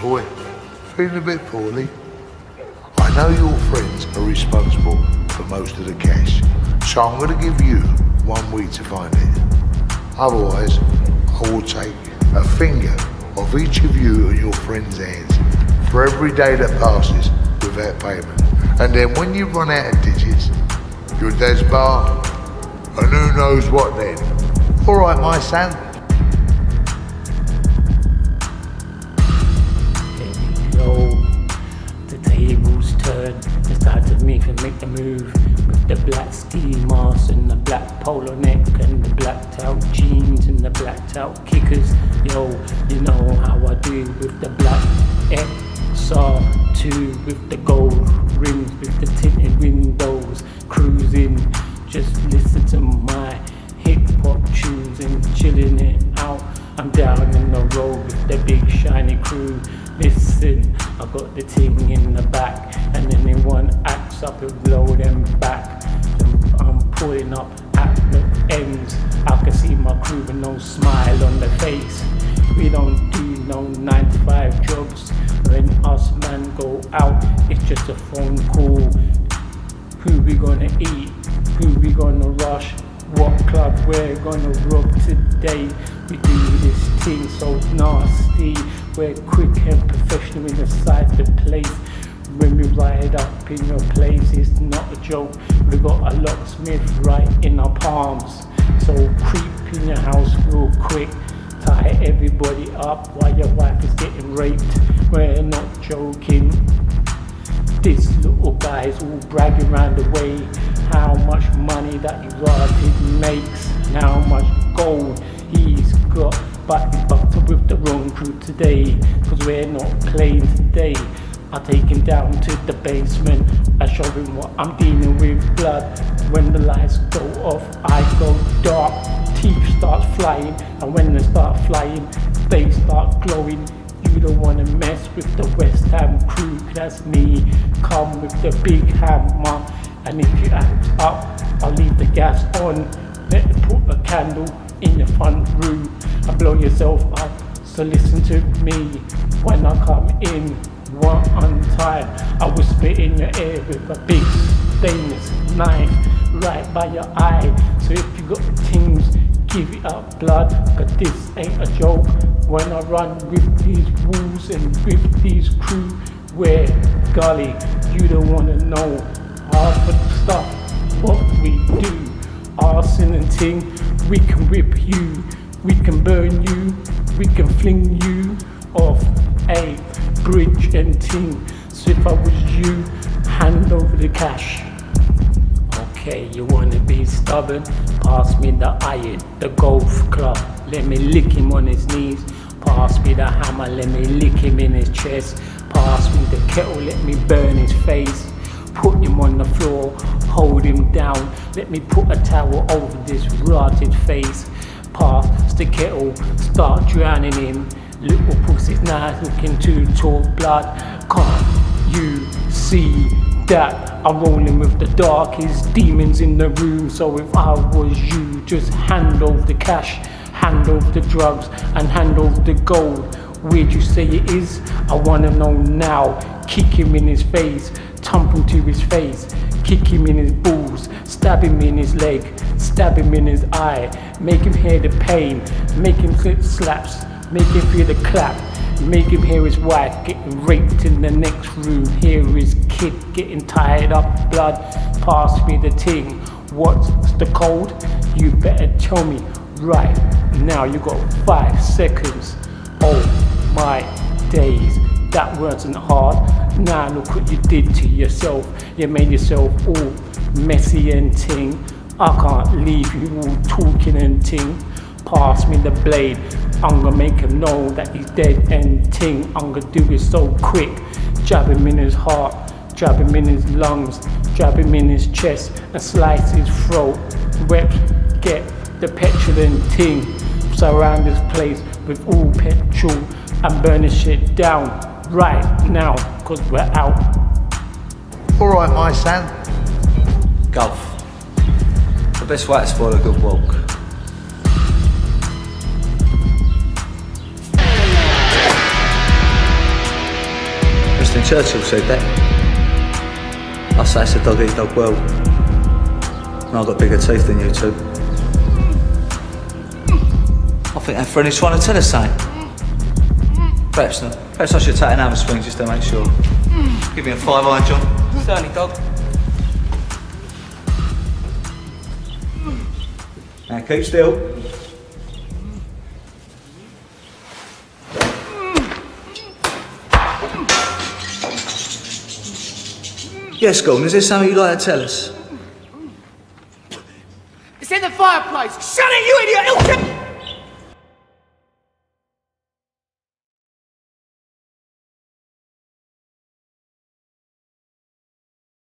Boy, feeling a bit poorly? I know your friends are responsible for most of the cash, so I'm going to give you one week to find it. Otherwise, I will take a finger of each of you and your friends' hands for every day that passes without payment. And then when you run out of digits, your dad's bar, and who knows what then. All right, my son. Tables turn. It's time to me to make the move. With the black ski mask and the black polo neck and the blacked out jeans and the blacked out kickers. Yo, you know how I do with the black XR2 with the gold rims with the tinted windows. Cruising, just listen to my hip hop tunes and chilling it out. I'm down in the road with the big shiny crew. Listen, I got the ting in the back, and anyone acts up and blow them back. I'm pulling up at the ends. I can see my crew with no smile on their face. We don't do no 9 to 5 jobs. When us men go out, it's just a phone call. Who we gonna eat? Who we gonna rush? What club we're gonna rob today? We do this so nasty. We're quick and professional inside the place. When we ride up in your place, it's not a joke. We got a locksmith right in our palms. So creep in your house real quick. Tie everybody up while your wife is getting raped. We're not joking. This little guy's all bragging around the way how much money that he rotted makes, and how much gold he's got. But bucked up with the wrong crew today, cause we're not playing today. I take him down to the basement, I show him what I'm dealing with blood. When the lights go off, I go dark, teeth start flying, and when they start flying, they start glowing. You don't wanna mess with the West Ham crew, that's me. Come with the big hammer, and if you act up, I'll leave the gas on. Let me put a candle in your front room and blow yourself up. So listen to me when I come in. One on time, I whisper in your ear with a big stainless knife right by your eye. So if you got things, give it up blood, but this ain't a joke. When I run with these wolves and with these crew, where golly, you don't wanna know half of the stuff what we do. Arson and ting, we can whip you, we can burn you, we can fling you off a bridge and ting. So if I was you, hand over the cash. Okay, you wanna be stubborn? Pass me the iron, the golf club. Let me lick him on his knees. Pass me the hammer, let me lick him in his chest. Pass me the kettle, let me burn his face. Put him on the floor, hold him down. Let me put a towel over this rotted face. Pass the kettle, start drowning him. Little pussy's nice looking to talk blood. Can't you see that? I'm rolling with the darkest demons in the room. So if I was you, just hand over the cash, hand over the drugs, and hand over the gold. Where'd you say it is? I wanna know now. Kick him in his face, him to his face, kick him in his balls, stab him in his leg, stab him in his eye, make him hear the pain, make him get slaps, make him feel the clap, make him hear his wife getting raped in the next room, hear his kid getting tied up, blood, pass me the ting. What's the code? You better tell me right now. You got five seconds. Oh my days, that wasn't hard. Now look what you did to yourself. You made yourself all messy and ting. I can't leave you all talking and ting. Pass me the blade. I'm gonna make him know that he's dead and ting. I'm gonna do it so quick. Jab him in his heart, jab him in his lungs, jab him in his chest, and slice his throat. Reps get the petulant ting. Surround this place with all petrol and burn this shit down right now, cause we're out. All right, my son. Golf. The best way to spoil a good walk. Winston Churchill said that. I say it's a dog eat dog world. And I've got bigger teeth than you two. I think that friend is trying to tell us something. Perhaps not. Perhaps I should take another swing just to make sure. Give me a five eye, John. Certainly, dog. Now keep still. Yes, Gordon, is there something you'd like to tell us? It's in the fireplace. Shut it, you idiot!